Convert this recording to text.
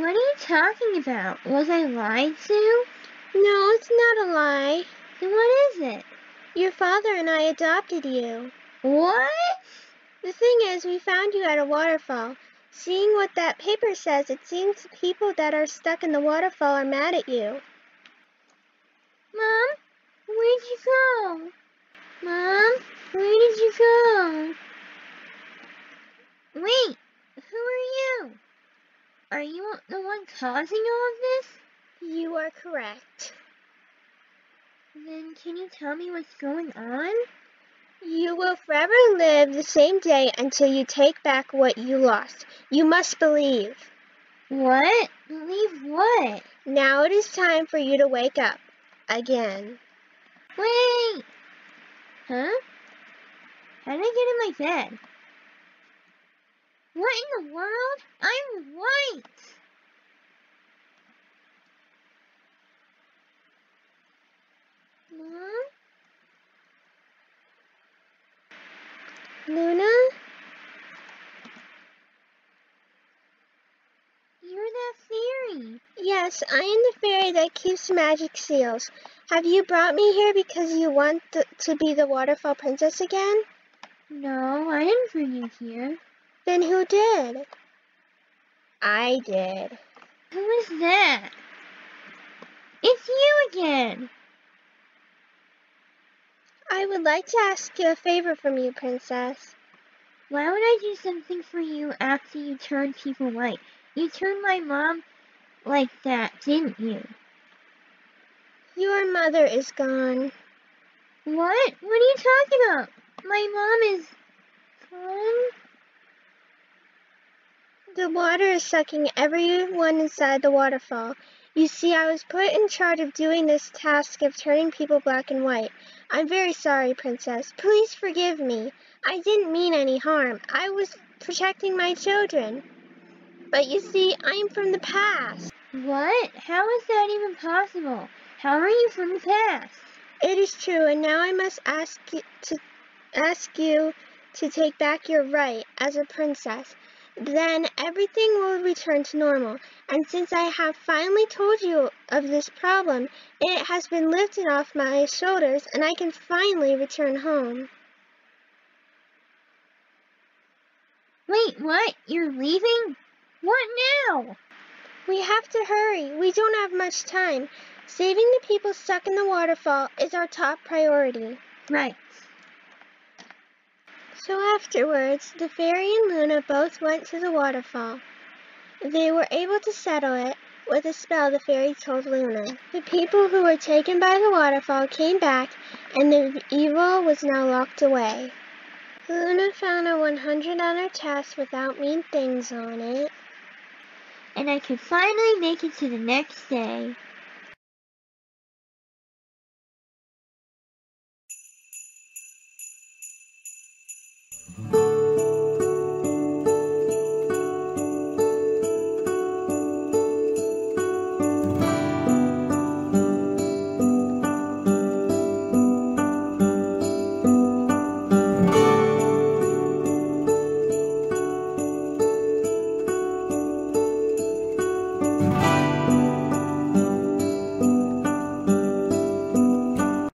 What are you talking about? Was I lied to? No, it's not a lie. Then what is it? Your father and I adopted you. What? The thing is, we found you at a waterfall. Seeing what that paper says, it seems the people that are stuck in the waterfall are mad at you. Mom, where'd you go? Mom, where did you go? Wait, who are you? Are you the one causing all of this? You are correct. Then can you tell me what's going on? You will forever live the same day until you take back what you lost. You must believe. What? Believe what? Now it is time for you to wake up. Again. Wait! Huh? How did I get in my bed? What in the world? I'm white! Mom? Luna? You're that fairy. Yes, I am the fairy that keeps magic seals. Have you brought me here because you want to be the waterfall princess again? No, I didn't bring you here. Then who did? I did. Who is that? It's you again. I would like to ask you a favor from you, princess. Why would I do something for you after you turned people white? You turned my mom like that, didn't you? Your mother is gone. What? What are you talking about? My mom is gone? The water is sucking everyone inside the waterfall. You see, I was put in charge of doing this task of turning people black and white. I'm very sorry, Princess. Please forgive me. I didn't mean any harm. I was protecting my children. But you see, I'm from the past. What? How is that even possible? How are you from the past? It is true, and now I must ask you to ask you to take back your right as a princess. Then everything will return to normal. And since I have finally told you of this problem, it has been lifted off my shoulders and I can finally return home. Wait, what? You're leaving? What now? We have to hurry. We don't have much time. Saving the people stuck in the waterfall is our top priority. Right. So afterwards, the fairy and Luna both went to the waterfall. They were able to settle it with a spell the fairy told Luna. The people who were taken by the waterfall came back, and the evil was now locked away. Luna found a 100 dollar chest without mean things on it. And I could finally make it to the next day.